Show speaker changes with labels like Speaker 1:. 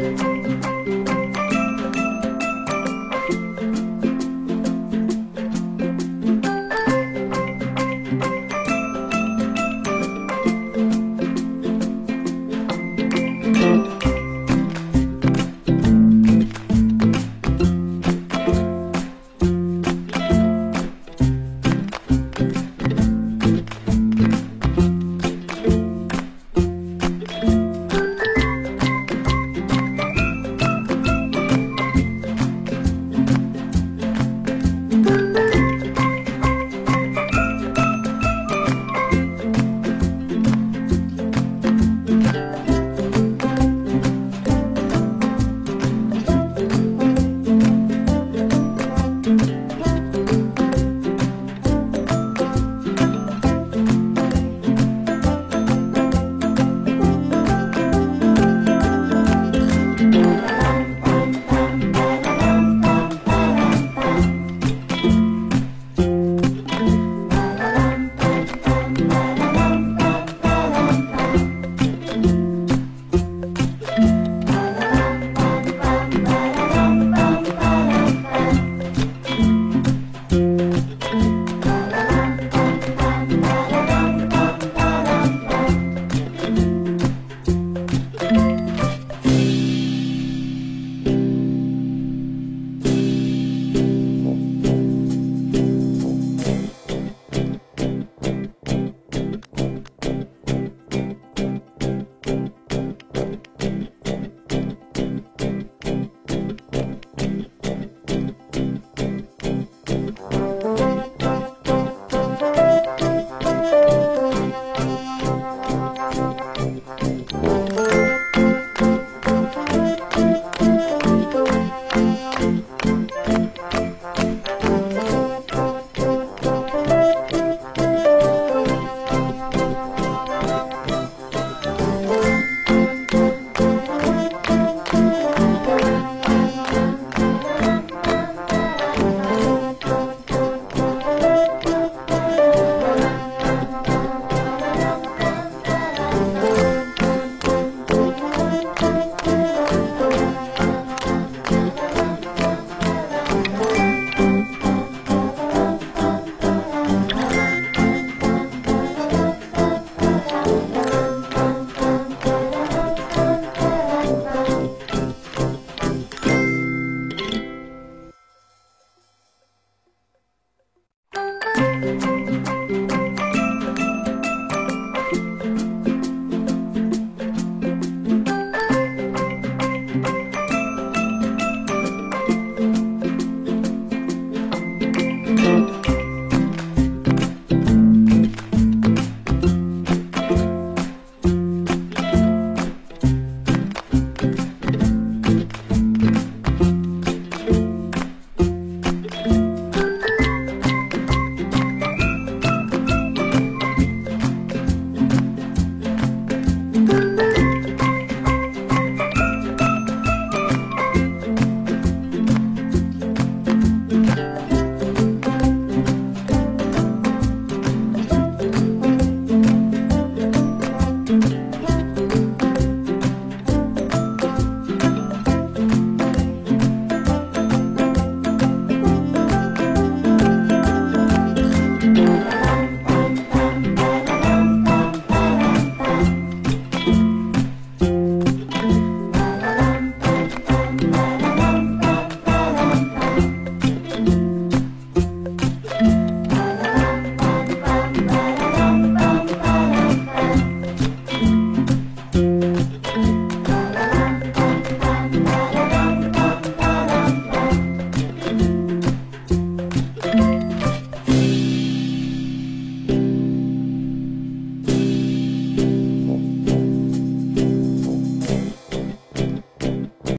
Speaker 1: you Thank you.